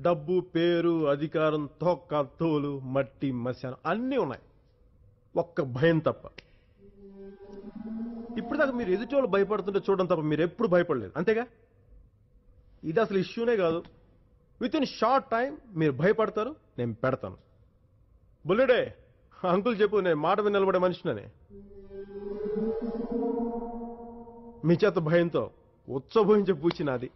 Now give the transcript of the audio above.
డబ్బు పేరు అధికారం తొక్క తోలు మట్టి మశానం అన్నీ ఉన్నాయి. ఒక్క భయం తప్ప. ఇప్పటిదాకా మీరు ఎదుటి వాళ్ళు భయపడుతుంటే చూడడం తప్ప మీరు ఎప్పుడు భయపడలేదు అంతేగా? ఇది అసలు ఇష్యూనే కాదు. విత్ ఇన్ షార్ట్ టైం మీరు భయపడతారు నేను పెడతాను. బుల్లెడే అంకుల్ చెప్పు నేను మాట విని నిలబడే మనిషినని. మీ చేత భయంతో ఉత్సభవించే పూచి నాది.